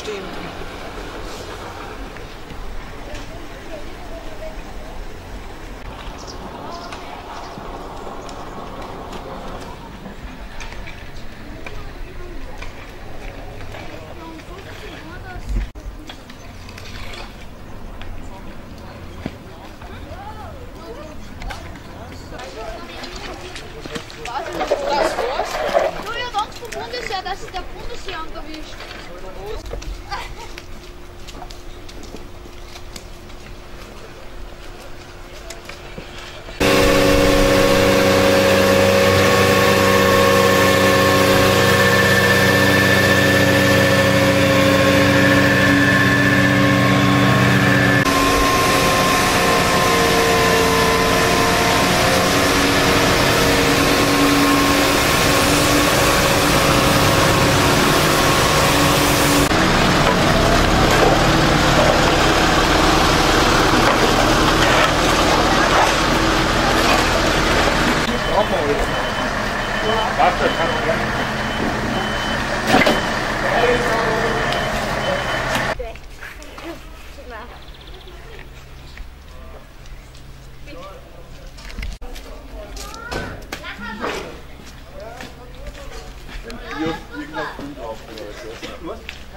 stehen. más.